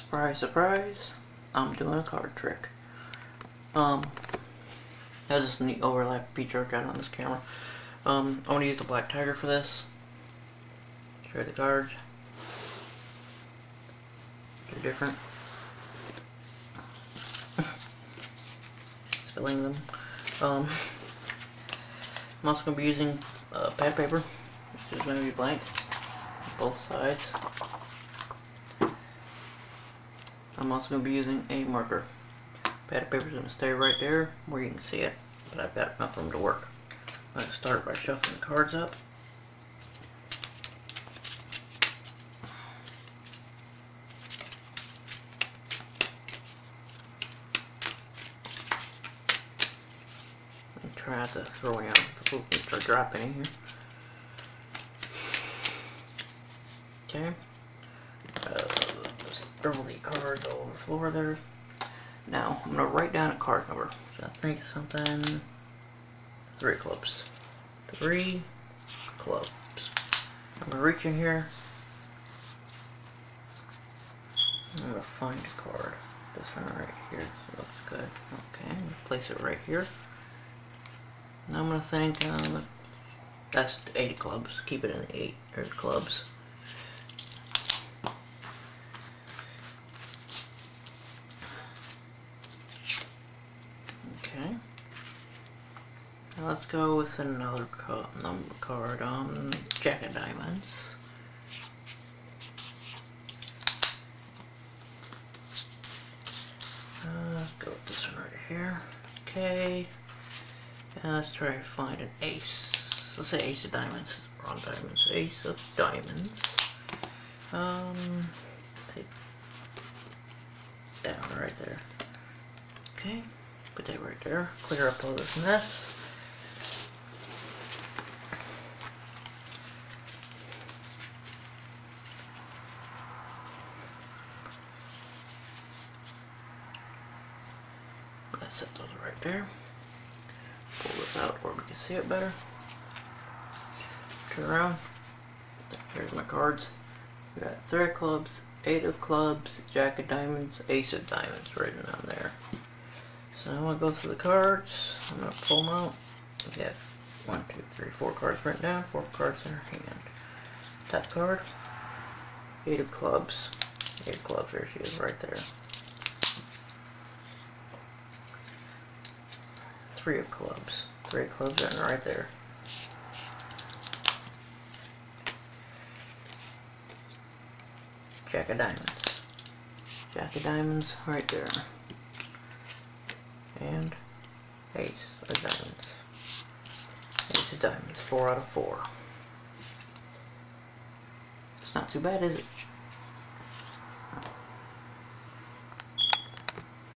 Surprise, surprise, I'm doing a card trick. Um, has this neat overlap feature I got on this camera. Um, I want to use the Black Tiger for this. Show the cards. They're different. Spilling them. Um, I'm also going to be using uh, pad paper, which is going to be blank, both sides. I'm also going to be using a marker. Pad of paper is going to stay right there where you can see it, but I've got enough room to work. I'm going to start by shuffling the cards up. Try not to throw any out the and start dropping in here. Okay. Just throw the cards all over the floor there. Now, I'm going to write down a card number. So I think something... Three clubs. Three clubs. I'm going to reach in here. I'm going to find a card. This one right here this looks good. Okay, place it right here. Now I'm going to think, um, that's eight clubs. Keep it in the eight or clubs. Okay. Now let's go with another ca number card. Um, Jack of Diamonds. Uh, let's go with this one right here. Okay. And let's try to find an ace. Let's say ace of diamonds. Wrong diamonds. Ace of diamonds. Um, take that one right there. Okay. Put that right there. Clear up all this mess. Set those right there. Pull this out where we can see it better. Turn around. Here's my cards. We got three clubs, eight of clubs, jack of diamonds, ace of diamonds written on there. So I'm gonna go through the cards. I'm gonna pull them out. We got one, two, three, four cards written down, four cards in our hand. Top card, eight of clubs. Eight of clubs, there she is right there. Three of clubs. Three of clubs written right there. Jack of diamonds. Jack of diamonds right there and ace of diamonds. Ace of diamonds, four out of four. It's not too bad, is it?